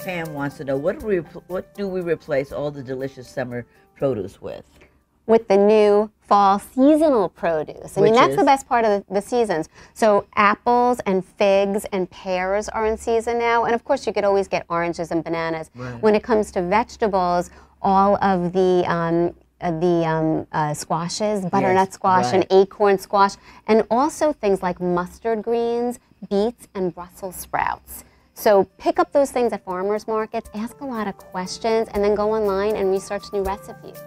Pam wants to know what do we what do we replace all the delicious summer produce with? with the new fall seasonal produce. I mean, that's is? the best part of the, the seasons. So apples and figs and pears are in season now, and of course you could always get oranges and bananas. Right. When it comes to vegetables, all of the um, uh, the um, uh, squashes, butternut squash and acorn squash, and also things like mustard greens, beets, and Brussels sprouts. So pick up those things at farmers markets, ask a lot of questions, and then go online and research new recipes.